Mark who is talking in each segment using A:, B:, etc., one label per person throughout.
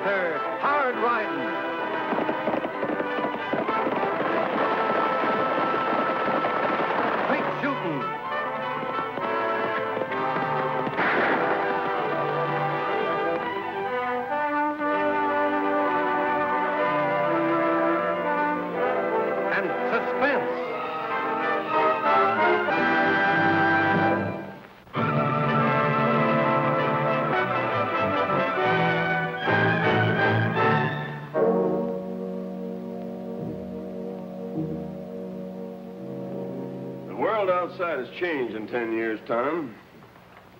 A: hard
B: world outside has changed in ten years' Tom.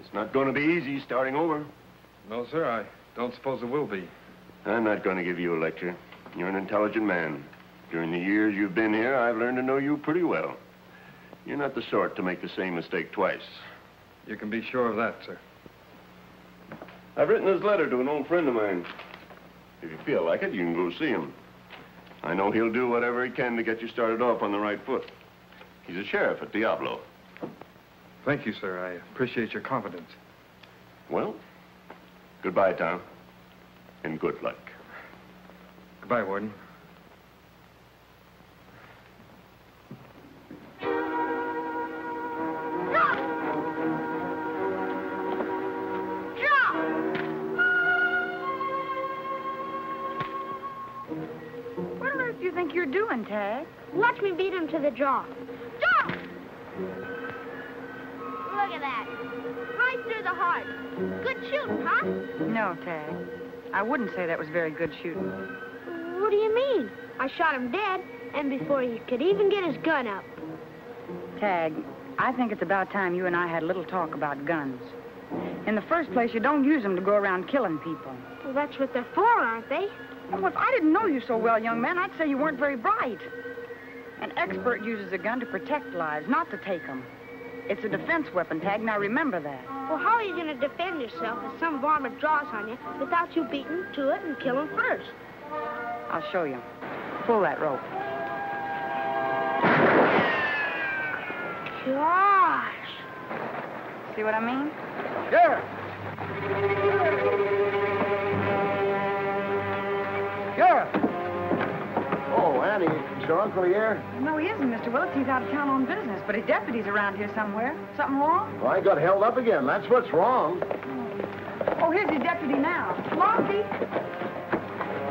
B: It's not going to be easy starting over.
C: No, sir, I don't suppose it will be.
B: I'm not going to give you a lecture. You're an intelligent man. During the years you've been here, I've learned to know you pretty well. You're not the sort to make the same mistake twice.
C: You can be sure of that, sir.
B: I've written this letter to an old friend of mine. If you feel like it, you can go see him. I know he'll do whatever he can to get you started off on the right foot. He's a sheriff at Diablo.
C: Thank you, sir. I appreciate your confidence.
B: Well, goodbye, Tom. And good luck.
C: Goodbye, Warden.
D: What on earth do you think you're doing, Tag?
E: Watch me beat him to the jaw. Jaw! Look at that. Right through the heart. Good shooting, huh?
D: No, Tag. I wouldn't say that was very good shooting.
E: What do you mean? I shot him dead, and before he could even get his gun up.
D: Tag, I think it's about time you and I had a little talk about guns. In the first place, you don't use them to go around killing people.
E: Well, that's what they're for, aren't they?
D: Well, if I didn't know you so well, young man, I'd say you weren't very bright. An expert uses a gun to protect lives, not to take them. It's a defense weapon, Tag. Now remember that.
E: Well, how are you going to defend yourself if some varmint draws on you without you beating to it and killing first?
D: I'll show you. Pull that rope.
E: Gosh.
D: See what I mean?
A: Sheriff!
F: Your uncle here?
D: No, he isn't, Mr. Willis. He's out of town on business, but his deputy's around here somewhere. Something wrong?
F: Well, I got held up again. That's what's wrong.
D: Oh, oh here's his deputy now. Lofty.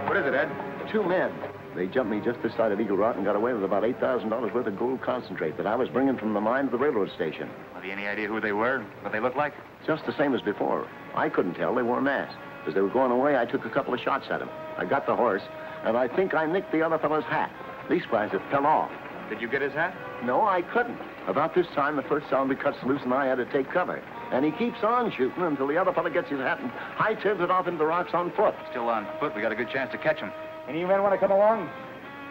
F: What is it, Ed? Two men. They jumped me just this side of Eagle Rock and got away with about $8,000 worth of gold concentrate that I was bringing from the mine to the railroad station.
G: Have you any idea who they were? What they looked like?
F: Just the same as before. I couldn't tell. They wore masks. As they were going away, I took a couple of shots at them. I got the horse, and I think I nicked the other fellow's hat. Leastwise, it fell off.
G: Did you get his hat?
F: No, I couldn't. About this time, the first zombie cuts loose, and I had to take cover. And he keeps on shooting until the other fellow gets his hat and hightails it off into the rocks on foot.
G: Still on foot. We got a good chance to catch him.
F: Any men want to come along?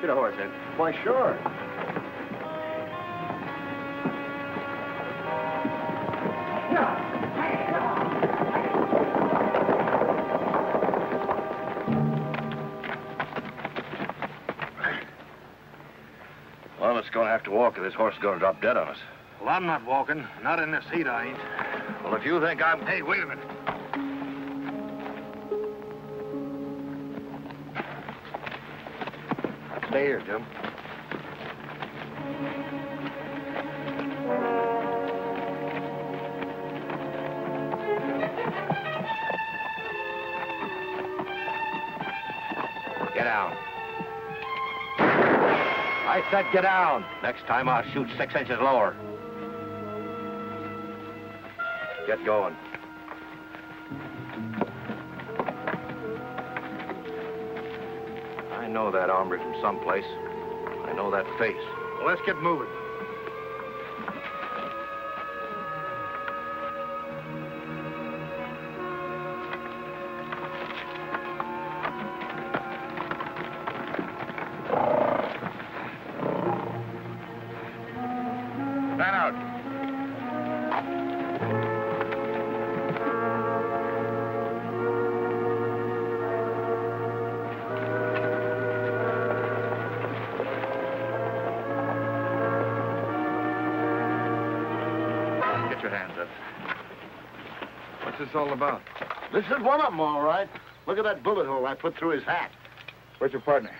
G: Get a horse, Ed.
F: Why, sure.
G: Have to walk if this horse is going to drop dead on us.
A: Well, I'm not walking. Not in this heat, I ain't.
G: Well, if you think I'm...
A: Hey, wait a minute.
G: Stay here, Jim. Get down. I said get down. Next time I'll shoot six inches lower. Get going. I know that hombre from someplace. I know that face.
A: Well, let's get moving.
G: Get hands up.
C: What's this all about?
F: This is one of them, all right. Look at that bullet hole I put through his hat.
H: Where's your partner?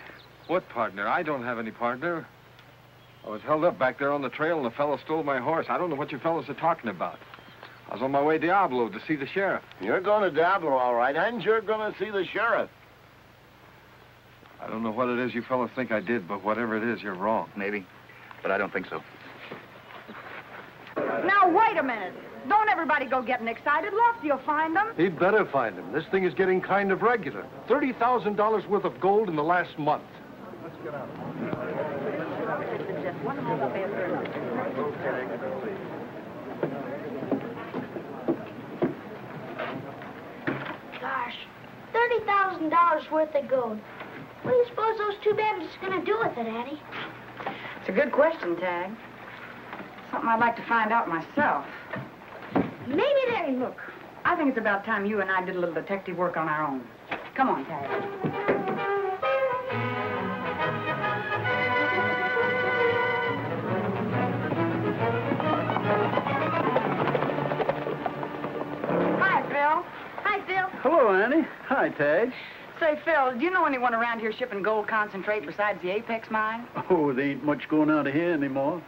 C: What partner? I don't have any partner. I was held up back there on the trail and the fellow stole my horse. I don't know what you fellows are talking about. I was on my way to Diablo to see the sheriff.
F: You're going to Diablo, all right, and you're going to see the sheriff.
C: I don't know what it is you fellows think I did, but whatever it is, you're wrong.
H: Maybe, but I don't think so.
D: Now, wait a minute. Don't everybody go getting excited. Lofty will find them.
I: He'd better find them. This thing is getting kind of regular. $30,000 worth of gold in the last month.
E: Let's get out Gosh, $30,000 worth of gold. What do you suppose those two bandits are going to do with it, Annie?
D: It's a good question, Tag. Something I'd like to find out myself.
E: Maybe they
D: Look, I think it's about time you and I did a little detective work on our own. Come on, Tag. Hi, Phil. Hi, Phil.
J: Hello, Annie. Hi, Tag.
D: Say, Phil, do you know anyone around here shipping gold concentrate besides the Apex mine?
J: Oh, there ain't much going out of here anymore.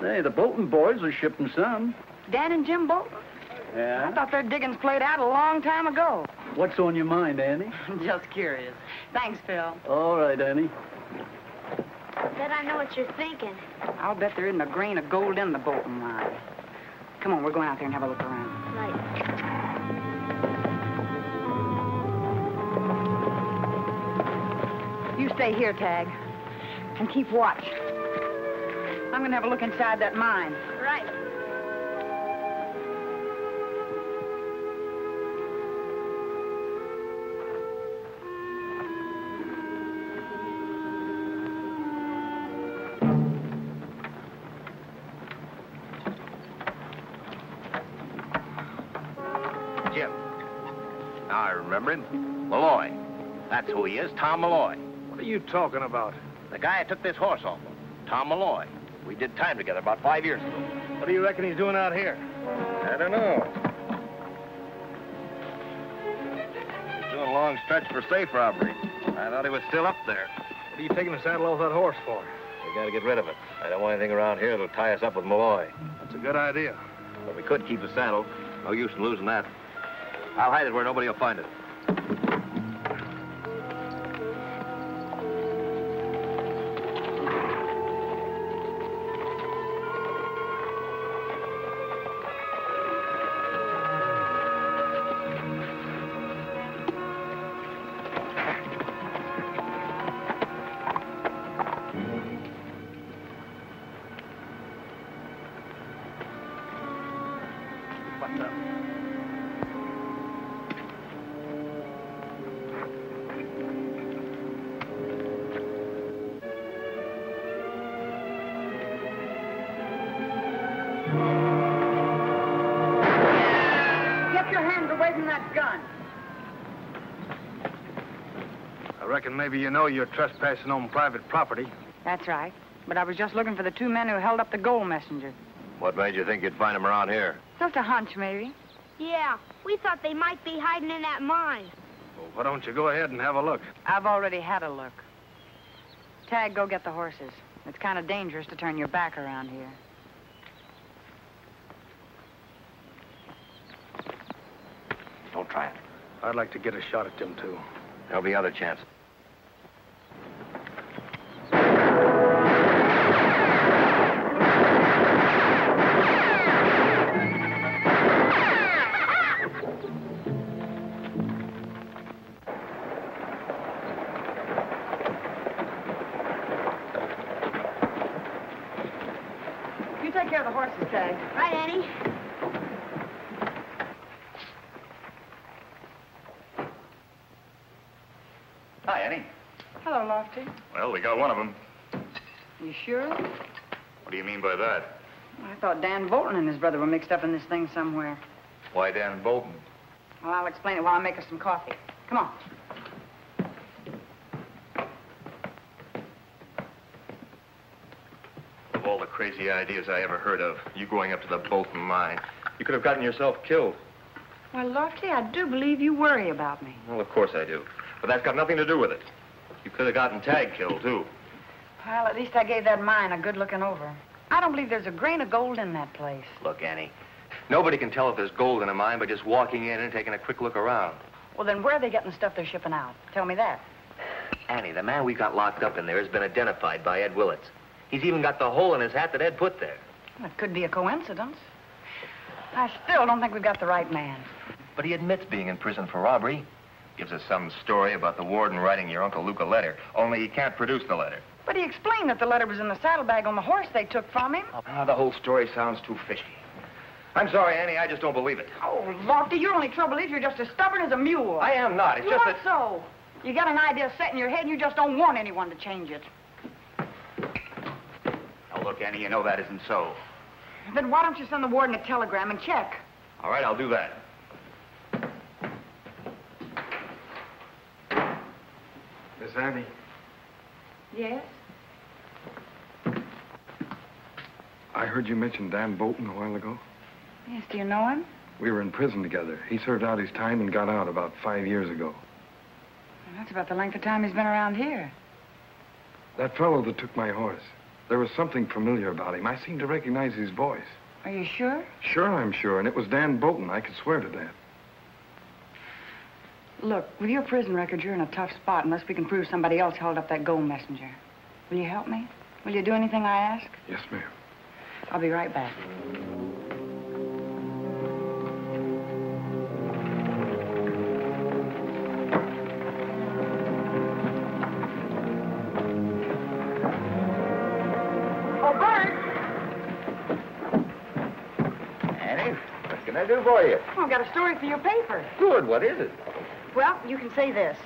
J: Hey, the Bolton boys are shipping some.
D: Dan and Jim Bolton?
J: Yeah?
D: I thought their diggings played out a long time ago.
J: What's on your mind, Annie?
D: Just curious. Thanks, Phil.
J: All right, Annie.
E: Bet I know what you're thinking.
D: I'll bet there isn't a grain of gold in the Bolton mine. Come on, we're going out there and have a look around.
E: Right.
D: You stay here, Tag, and keep watch. I'm gonna have a look inside that mine.
E: Right.
G: Jim. Now I remember him. Malloy. That's who he is, Tom Malloy.
H: What are you talking about?
G: The guy I took this horse off of. Tom Malloy. We did time together about five years ago.
H: What do you reckon he's doing out here?
G: I don't know. He's doing a long stretch for safe robbery. I thought he was still up there.
H: What are you taking the saddle off that horse for?
G: We gotta get rid of it. I don't want anything around here that'll tie us up with Malloy.
H: That's a good idea.
G: But we could keep the saddle. No use in losing that. I'll hide it where nobody will find it.
H: Reckon maybe you know you're trespassing on private property.
D: That's right. But I was just looking for the two men who held up the gold messenger.
G: What made you think you'd find them around here?
D: Just a hunch, maybe.
E: Yeah, we thought they might be hiding in that mine.
H: Well, why don't you go ahead and have a look?
D: I've already had a look. Tag, go get the horses. It's kind of dangerous to turn your back around here.
G: Don't try it.
H: I'd like to get a shot at them, too.
G: There'll be other chances.
D: Brother were mixed up in this thing somewhere.
G: Why Dan Bolton?
D: Well, I'll explain it while I make us some coffee. Come on.
G: Of all the crazy ideas I ever heard of, you going up to the Bolton mine. You could have gotten yourself killed.
D: Well, Lofty, I do believe you worry about me.
K: Well, of course I do. But that's got nothing to do with it. You could have gotten Tag killed, too.
D: Well, at least I gave that mine a good looking over. I don't believe there's a grain of gold in that place.
K: Look, Annie, nobody can tell if there's gold in a mine by just walking in and taking a quick look around.
D: Well, then where are they getting the stuff they're shipping out? Tell me that.
K: Annie, the man we've got locked up in there has been identified by Ed Willits. He's even got the hole in his hat that Ed put there.
D: Well, it could be a coincidence. I still don't think we've got the right man.
K: But he admits being in prison for robbery. Gives us some story about the warden writing your Uncle Luke a letter, only he can't produce the letter.
D: But he explained that the letter was in the saddlebag on the horse they took from him.
K: Ah, the whole story sounds too fishy. I'm sorry, Annie, I just don't believe it.
D: Oh, Lofty, your only trouble is you're just as stubborn as a mule.
K: I am not. It's
D: you
K: just
D: are
K: that...
D: so. You got an idea set in your head and you just don't want anyone to change it.
L: Now, look, Annie, you know that isn't so.
D: Then why don't you send the warden a telegram and check?
K: All right, I'll do that.
C: Miss Annie,
D: Yes?
C: I heard you mention Dan Bolton a while ago.
D: Yes, do you know him?
C: We were in prison together. He served out his time and got out about five years ago.
D: Well, that's about the length of time he's been around here.
C: That fellow that took my horse, there was something familiar about him. I seemed to recognize his voice.
D: Are you sure?
C: Sure, I'm sure, and it was Dan Bolton. I could swear to that.
D: Look, with your prison record, you're in a tough spot unless we can prove somebody else held up that gold messenger. Will you help me? Will you do anything I ask?
C: Yes, ma'am.
D: I'll be right back. Oh, Bert!
L: Annie, what can I do for you?
D: Oh, I've got a story for your paper.
L: Good, what is it?
D: Well, you can say this.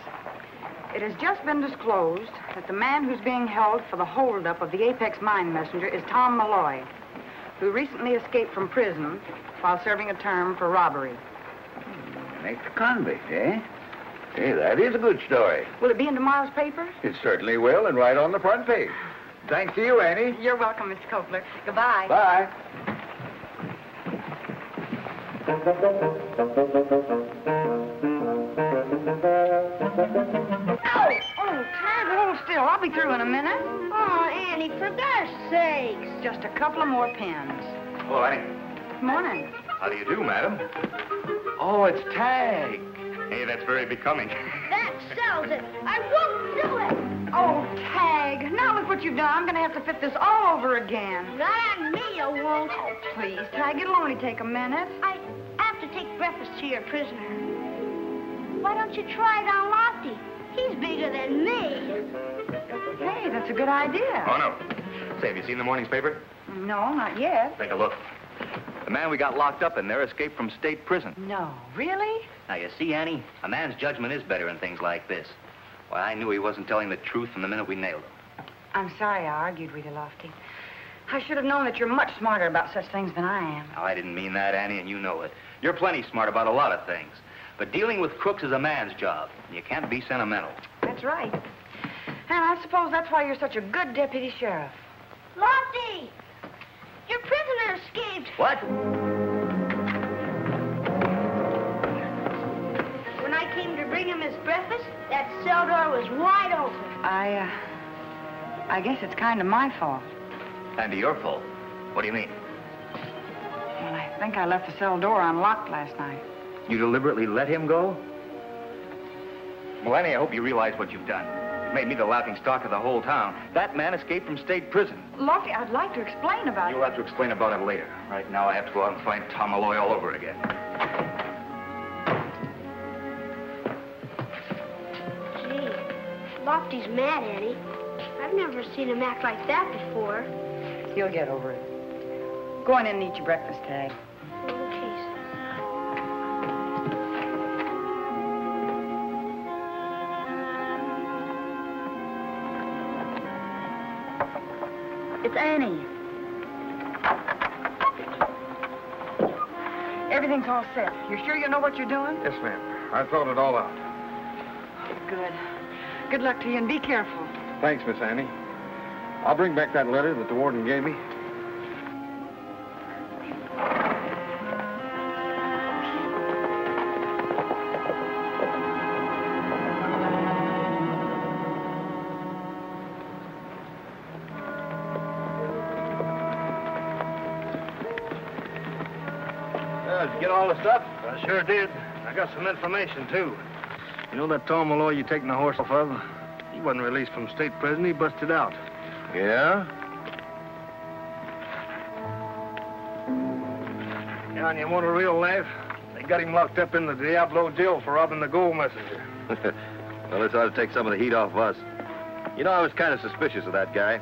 D: It has just been disclosed that the man who's being held for the holdup of the Apex mine messenger is Tom Malloy, who recently escaped from prison while serving a term for robbery.
L: An ex-convict, eh? Hey, that is a good story.
D: Will it be in tomorrow's paper?
L: It certainly will, and right on the front page. Thanks to you, Annie.
D: You're welcome, Mr. Copeland. Goodbye.
L: Bye.
D: Oh, oh, Tag, hold still. I'll be through in a minute.
E: Oh, Annie, for gosh sakes.
D: Just a couple of more pins.
K: Hello, Annie.
D: Morning.
K: How do you do, madam? Oh, it's Tag. Hey, that's very becoming.
E: That sells it. I won't do it.
D: Oh, Tag. Now look what you've done. I'm going to have to fit this all over again.
E: Not on me, you won't.
D: Oh, please, Tag. It'll only take a minute.
E: I have to take breakfast to your prisoner. Why don't you try it on Lofty? He's bigger than me.
D: Hey, that's a good idea.
K: Oh, no. Say, have you seen the morning's paper?
D: No, not yet.
K: Take a look. The man we got locked up in there escaped from state prison.
D: No, really?
K: Now, you see, Annie, a man's judgment is better in things like this. Why, I knew he wasn't telling the truth from the minute we nailed him.
D: I'm sorry I argued with you, Lofty. I should have known that you're much smarter about such things than I am.
K: Now, I didn't mean that, Annie, and you know it. You're plenty smart about a lot of things. But dealing with crooks is a man's job. You can't be sentimental.
D: That's right. And I suppose that's why you're such a good deputy sheriff.
E: Lofty! Your prisoner escaped.
K: What?
E: When I came to bring him his breakfast, that cell door was wide open.
D: I, uh, I guess it's kind of my fault.
K: And your fault. What do you mean?
D: Well, I think I left the cell door unlocked last night.
K: You deliberately let him go? Well, Annie, I hope you realize what you've done. You've made me the laughing stock of the whole town. That man escaped from state prison.
D: Lofty, I'd like to explain about it.
K: You'll have to explain about it later. Right now, I have to go out and find Tom Malloy all over again.
E: Gee, Lofty's mad, Annie. I've never seen him act like that before.
D: it. You'll get over it. Go on in and eat your breakfast, Tag. It's Annie. Everything's all set. You're sure you know what you're doing?
C: Yes, ma'am. I thought it all out.
D: Good. Good luck to you, and be careful.
C: Thanks, Miss Annie. I'll bring back that letter that the warden gave me.
H: Sure did. I got some information, too. You know that Tom Malloy you taking the horse off of? He wasn't released from state prison. He busted out.
G: Yeah?
H: Yeah, and you want a real laugh? They got him locked up in the Diablo jail for robbing the gold messenger.
G: well, this ought to take some of the heat off us. You know, I was kind of suspicious of that guy.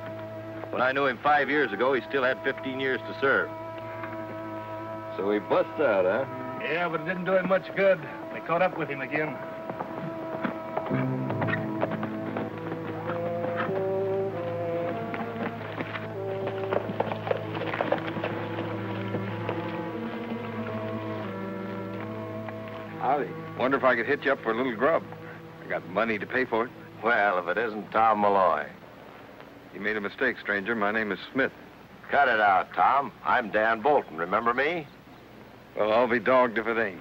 G: When I knew him five years ago, he still had 15 years to serve. So he busted out, huh?
H: Yeah, but it didn't do him much good. They caught up with him again.
C: Howdy. Wonder if I could hit you up for a little grub. I got money to pay for it.
G: Well, if it isn't Tom Malloy.
C: You made a mistake, stranger. My name is Smith.
G: Cut it out, Tom. I'm Dan Bolton. Remember me?
C: Well, I'll be dogged if it ain't.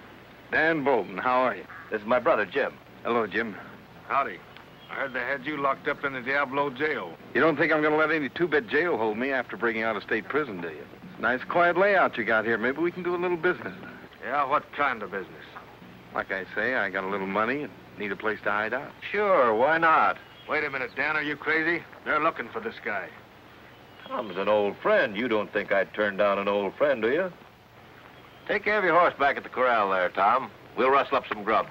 C: Dan Bolton, how are you?
G: This is my brother, Jim.
C: Hello, Jim.
H: Howdy. I heard they had you locked up in the Diablo jail.
C: You don't think I'm going to let any two-bit jail hold me after breaking out of state prison, do you? It's a nice, quiet layout you got here. Maybe we can do a little business.
H: Yeah, what kind of business?
C: Like I say, I got a little money and need a place to hide out.
G: Sure, why not?
H: Wait a minute, Dan. Are you crazy? They're looking for this guy.
G: Tom's an old friend. You don't think I'd turn down an old friend, do you? Take care of your horse back at the corral there, Tom. We'll rustle up some grub.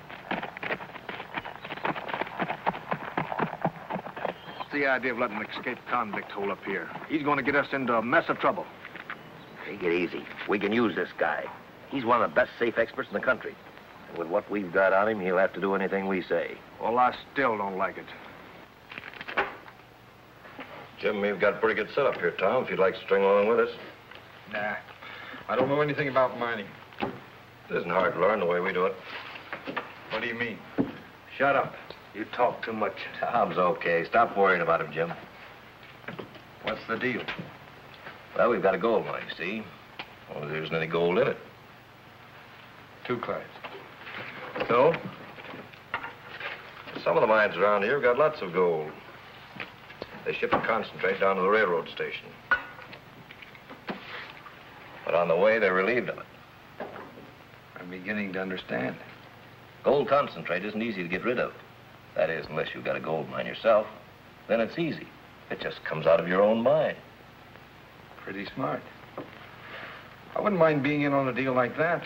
H: What's the idea of letting an escaped convict hold up here? He's going to get us into a mess of trouble.
G: Take it easy. We can use this guy. He's one of the best safe experts in the country. And with what we've got on him, he'll have to do anything we say.
H: Well, I still don't like it.
B: Jim, we've got a pretty good setup here, Tom, if you'd like to string along with us.
C: Nah. I don't know anything about mining.
B: It isn't hard to learn the way we do it.
C: What do you mean?
H: Shut up. You talk too much.
G: Tom's okay. Stop worrying about him, Jim.
C: What's the deal?
G: Well, we've got a gold mine, see? Well, there isn't any gold in it.
C: Two claims.
G: So?
B: Some of the mines around here have got lots of gold. They ship the concentrate down to the railroad station.
G: But on the way, they're relieved of it.
C: I'm beginning to understand.
G: Gold concentrate isn't easy to get rid of. That is, unless you've got a gold mine yourself. Then it's easy. It just comes out of your own mine.
C: Pretty smart. I wouldn't mind being in on a deal like that.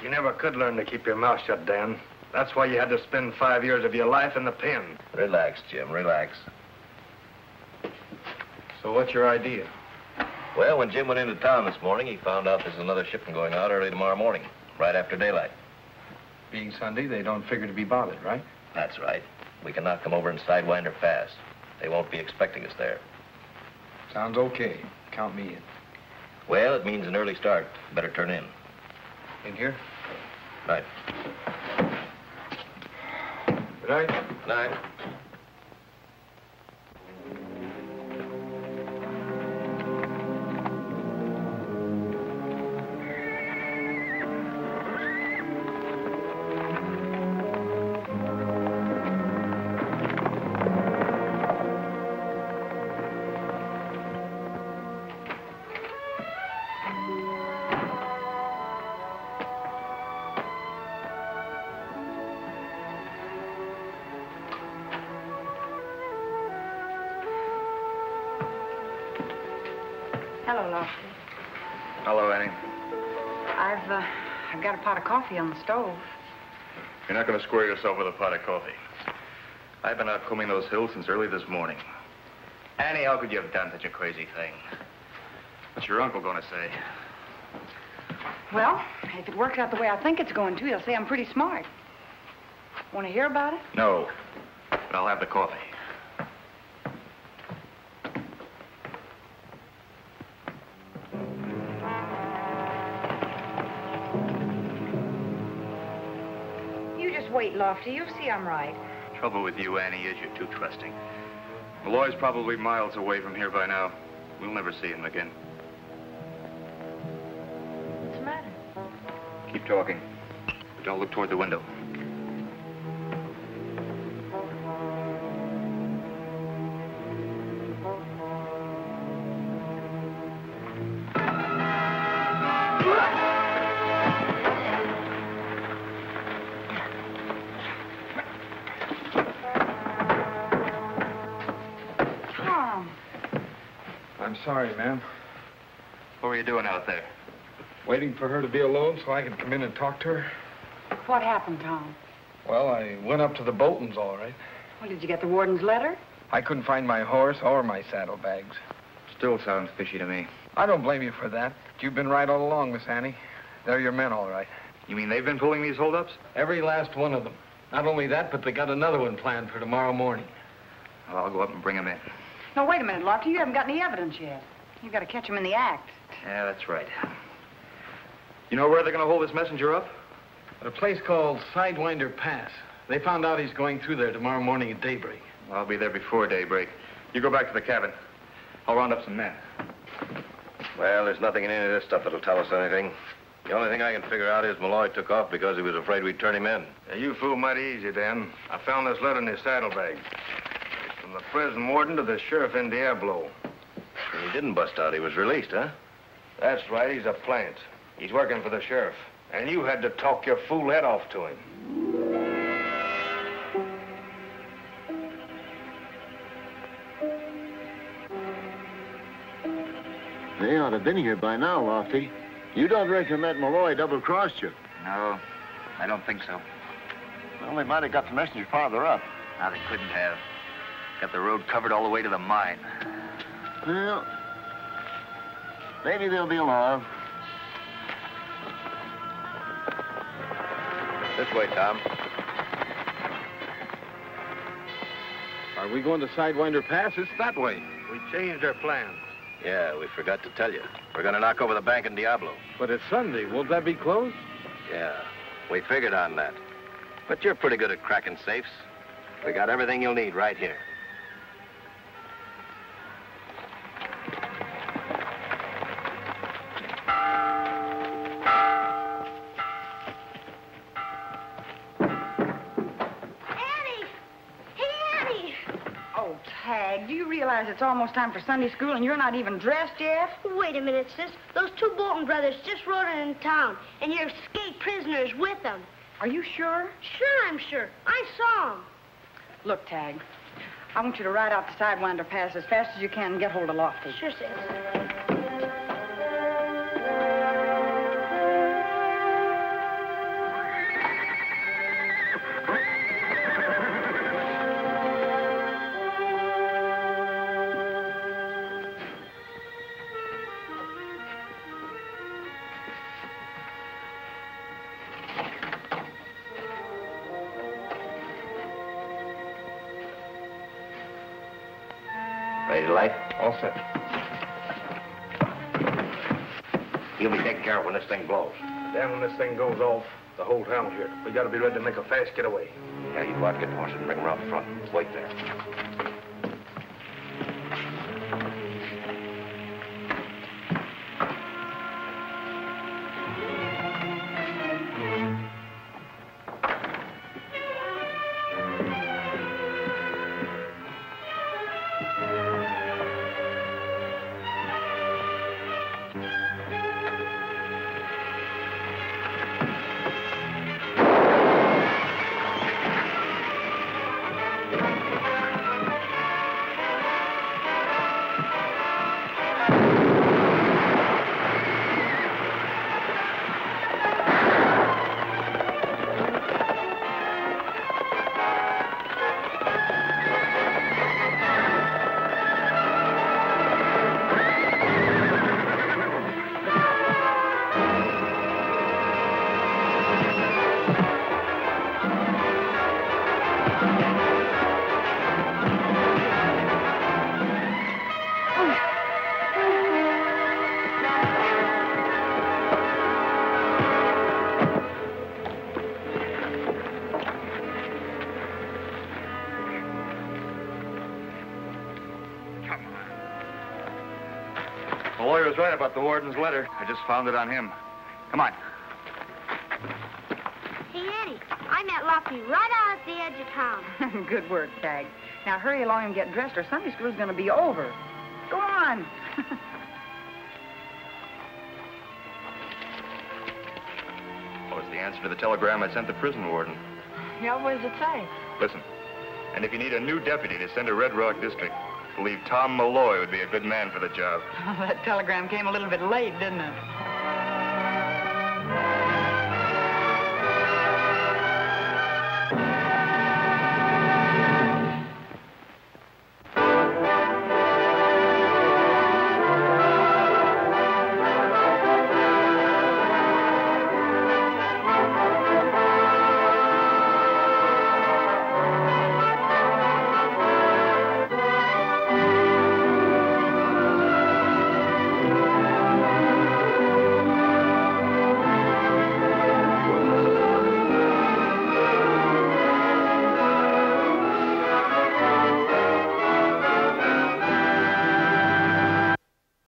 H: You never could learn to keep your mouth shut, Dan. That's why you had to spend five years of your life in the pen.
G: Relax, Jim, relax.
C: So what's your idea?
G: Well, when Jim went into town this morning, he found out there's another shipment going out early tomorrow morning, right after daylight.
C: Being Sunday, they don't figure to be bothered, right?
G: That's right. We can knock them over in Sidewinder Pass. They won't be expecting us there.
C: Sounds okay. Count me in.
G: Well, it means an early start. Better turn in.
C: In here?
G: Right.
C: Good night.
G: Good Night.
D: Hello, Lofty.
K: Hello, Annie.
D: I've, uh, I've got a pot of coffee on the stove.
K: You're not going to square yourself with a pot of coffee. I've been out combing those hills since early this morning. Annie, how could you have done such a crazy thing? What's your uncle going to say?
D: Well, if it works out the way I think it's going to, he'll say I'm pretty smart. Want to hear about it?
K: No. But I'll have the coffee.
D: You Lofty. You'll see I'm right.
K: Trouble with you, Annie, is you're too trusting. Malloy's probably miles away from here by now. We'll never see him again.
D: What's the matter?
K: Keep talking. But don't look toward the window.
C: Sorry, ma'am.
K: What were you doing out there?
C: Waiting for her to be alone so I could come in and talk to her.
D: What happened, Tom?
C: Well, I went up to the Boltons, all right.
D: Well, did you get the warden's letter?
C: I couldn't find my horse or my saddlebags.
K: Still sounds fishy to me.
C: I don't blame you for that. But you've been right all along, Miss Annie. They're your men, all right.
K: You mean they've been pulling these holdups?
C: Every last one of them. Not only that, but they got another one planned for tomorrow morning.
K: Well, I'll go up and bring them in.
D: No, wait a minute, Lofty. You haven't got any evidence yet. You've got to catch him in the act.
K: Yeah, that's right. You know where they're going to hold this messenger up?
C: At a place called Sidewinder Pass. They found out he's going through there tomorrow morning at daybreak.
K: I'll be there before daybreak. You go back to the cabin. I'll round up some men.
G: Well, there's nothing in any of this stuff that'll tell us anything. The only thing I can figure out is Malloy took off because he was afraid we'd turn him in.
H: Yeah, you fool mighty easy, Dan. I found this letter in his saddlebag. It's from the prison warden to the sheriff in Diablo.
G: He didn't bust out. He was released, huh?
H: That's right. He's a plant. He's working for the sheriff. And you had to talk your fool head off to him.
F: They ought to have been here by now, Lofty. You don't reckon that Malloy double-crossed you?
L: No, I don't think so.
F: Well, they might have got the messenger farther up.
L: Now, they couldn't have. Got the road covered all the way to the mine.
F: Well, maybe they'll be along.
G: This way, Tom.
C: Are we going to Sidewinder Pass? It's that way.
H: We changed our plans.
G: Yeah, we forgot to tell you. We're going to knock over the bank in Diablo.
C: But it's Sunday. Won't that be closed?
G: Yeah, we figured on that. But you're pretty good at cracking safes. We got everything you'll need right here.
D: It's almost time for Sunday school and you're not even dressed yet?
E: Wait a minute, sis. Those two Bolton brothers just rode in town, and your escaped prisoners with them.
D: Are you sure?
E: Sure, I'm sure. I saw them.
D: Look, Tag, I want you to ride out the Sidewinder Pass as fast as you can and get hold of Lofty.
E: Sure, sis.
G: Thing blows.
H: Then when this thing goes off, the whole town'll hear it. We gotta be ready to make a fast getaway.
G: Yeah, you go out get the horses and bring them around the front. Wait there.
K: About the warden's letter. I just found it on him. Come on.
E: Hey, Eddie, I met Lofty right out at the edge of town.
D: Good work, Tag. Now hurry along and get dressed or Sunday school's going to be over. Go on.
K: What was the answer to the telegram I sent the prison warden?
D: yeah, what does it say?
K: Listen. And if you need a new deputy to send to Red Rock District, believe Tom Malloy would be a good man for the job.
D: that telegram came a little bit late, didn't it?